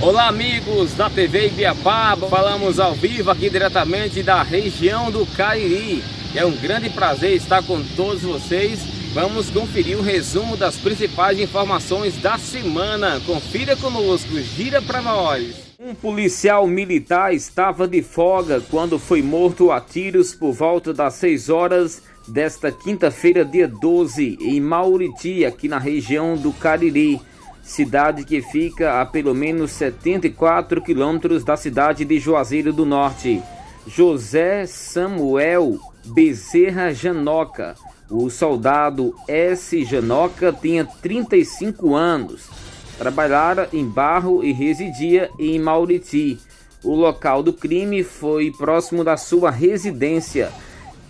Olá amigos da TV Ibiapaba, falamos ao vivo aqui diretamente da região do Cariri. É um grande prazer estar com todos vocês. Vamos conferir o resumo das principais informações da semana. Confira conosco, gira para nós. Um policial militar estava de folga quando foi morto a tiros por volta das 6 horas desta quinta-feira, dia 12, em Mauriti, aqui na região do Cariri cidade que fica a pelo menos 74 quilômetros da cidade de Juazeiro do Norte. José Samuel Bezerra Janoca. O soldado S. Janoca tinha 35 anos. Trabalhara em Barro e residia em Mauriti. O local do crime foi próximo da sua residência,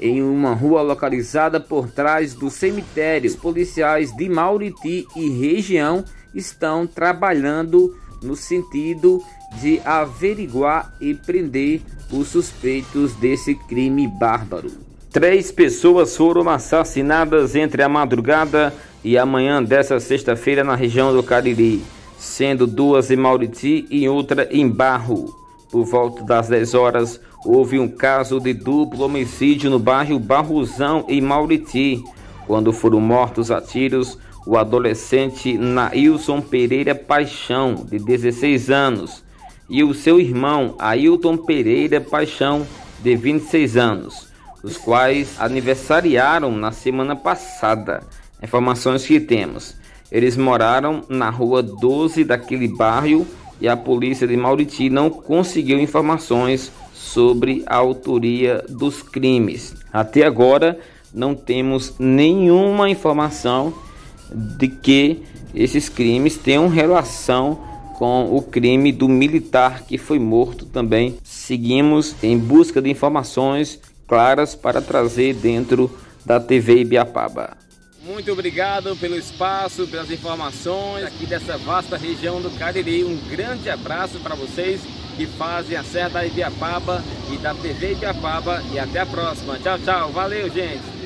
em uma rua localizada por trás do cemitério. Os policiais de Mauriti e região estão trabalhando no sentido de averiguar e prender os suspeitos desse crime bárbaro. Três pessoas foram assassinadas entre a madrugada e a manhã dessa sexta-feira na região do Cariri, sendo duas em Mauriti e outra em Barro. Por volta das 10 horas, houve um caso de duplo homicídio no bairro Barrosão, em Mauriti, quando foram mortos a tiros o adolescente Nailson Pereira Paixão, de 16 anos, e o seu irmão Ailton Pereira Paixão, de 26 anos, os quais aniversariaram na semana passada. Informações que temos. Eles moraram na rua 12 daquele bairro e a polícia de Mauriti não conseguiu informações sobre a autoria dos crimes. Até agora não temos nenhuma informação de que esses crimes tenham relação com o crime do militar que foi morto também. Seguimos em busca de informações claras para trazer dentro da TV Ibiapaba. Muito obrigado pelo espaço, pelas informações aqui dessa vasta região do Cariri. Um grande abraço para vocês que fazem a Serra da Ibiapaba e da TV Ibiapaba. E até a próxima. Tchau, tchau. Valeu, gente.